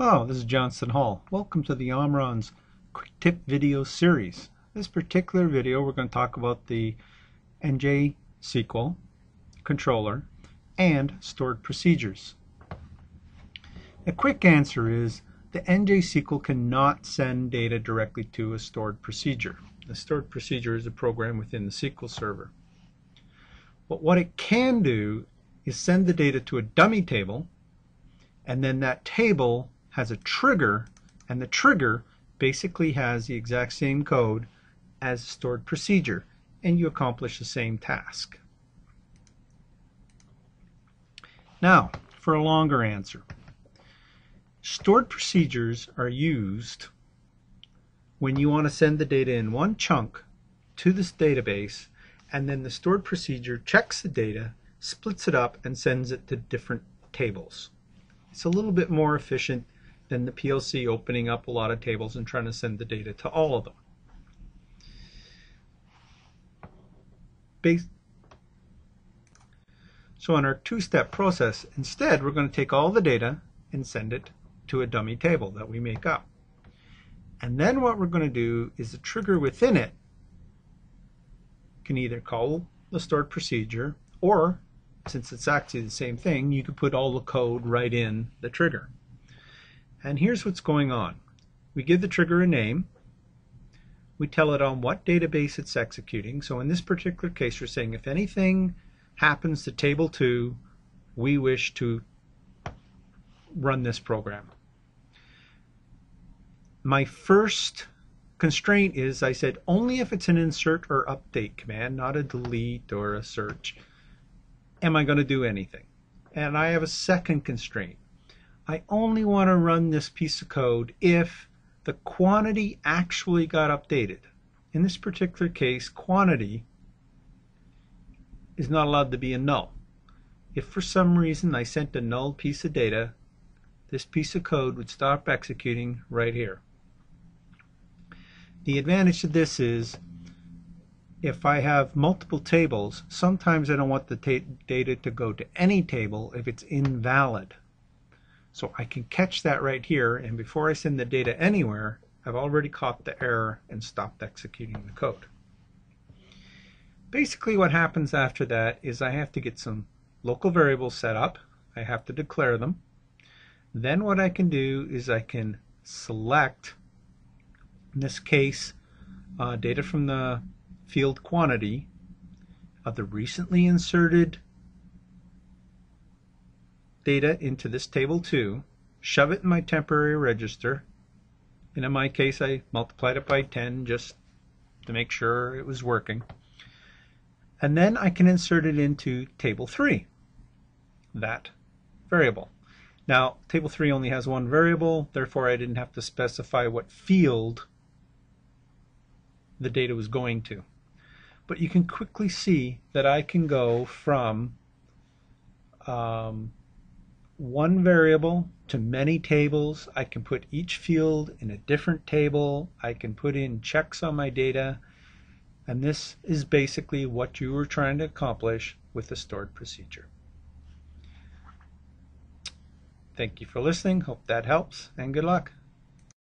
Hello, this is Johnson Hall. Welcome to the Omron's Quick Tip video series. This particular video we're going to talk about the NJ SQL controller and stored procedures. A quick answer is the NJ SQL cannot send data directly to a stored procedure. The stored procedure is a program within the SQL server. But what it can do is send the data to a dummy table and then that table has a trigger, and the trigger basically has the exact same code as stored procedure, and you accomplish the same task. Now, for a longer answer. Stored procedures are used when you want to send the data in one chunk to this database, and then the stored procedure checks the data, splits it up, and sends it to different tables. It's a little bit more efficient than the PLC opening up a lot of tables and trying to send the data to all of them. So in our two-step process, instead we're going to take all the data and send it to a dummy table that we make up. And then what we're going to do is the trigger within it can either call the stored procedure or since it's actually the same thing, you could put all the code right in the trigger. And here's what's going on. We give the trigger a name. We tell it on what database it's executing. So in this particular case, we're saying if anything happens to table 2, we wish to run this program. My first constraint is I said only if it's an insert or update command, not a delete or a search, am I going to do anything. And I have a second constraint. I only want to run this piece of code if the quantity actually got updated. In this particular case, quantity is not allowed to be a null. If for some reason I sent a null piece of data, this piece of code would stop executing right here. The advantage of this is if I have multiple tables, sometimes I don't want the data to go to any table if it's invalid. So I can catch that right here, and before I send the data anywhere, I've already caught the error and stopped executing the code. Basically what happens after that is I have to get some local variables set up. I have to declare them. Then what I can do is I can select, in this case, uh, data from the field quantity of the recently inserted data into this table 2, shove it in my temporary register, and in my case I multiplied it by 10 just to make sure it was working. And then I can insert it into table 3, that variable. Now, table 3 only has one variable, therefore I didn't have to specify what field the data was going to. But you can quickly see that I can go from um, one variable to many tables. I can put each field in a different table. I can put in checks on my data. And this is basically what you were trying to accomplish with the stored procedure. Thank you for listening. Hope that helps and good luck.